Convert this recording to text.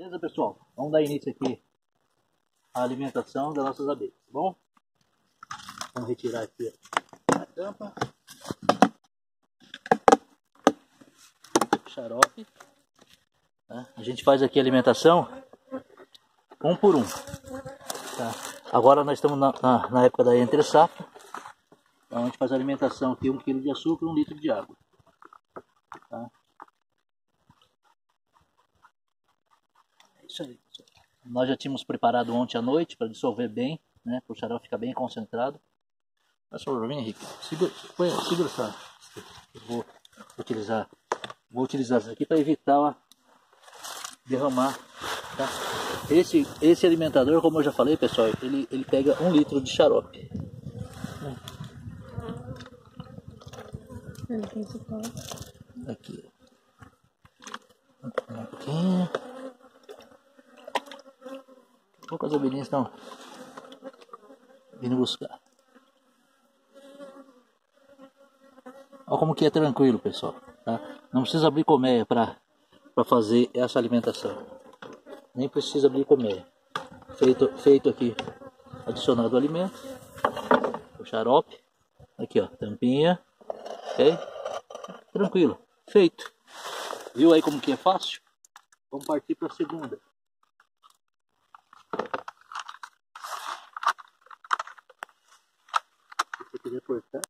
Beleza, pessoal? Vamos dar início aqui à alimentação das nossas abelhas, tá bom? Vamos retirar aqui a tampa. Xarope. Tá? A gente faz aqui a alimentação um por um. Tá? Agora nós estamos na, na, na época da entre safra. Então a gente faz a alimentação aqui, um quilo de açúcar e um litro de água. Tá? É isso aí. Nós já tínhamos preparado ontem à noite para dissolver bem, né? Para o xarope ficar bem concentrado. Favor, vem Henrique. Segura, põe, segura essa. Eu vou utilizar. Vou utilizar isso aqui para evitar ó, derramar. Tá? Esse, esse alimentador, como eu já falei, pessoal, ele, ele pega um litro de xarope. Aqui. Um pouquinho. Poucas abelhinhas estão vindo buscar. Olha como que é tranquilo, pessoal. Tá? Não precisa abrir colmeia para fazer essa alimentação. Nem precisa abrir colmeia. Feito, feito aqui, adicionado o alimento. O xarope. Aqui, ó, tampinha. Ok? Tranquilo. Feito. Viu aí como que é fácil? Vamos partir para a segunda. pequeña puerta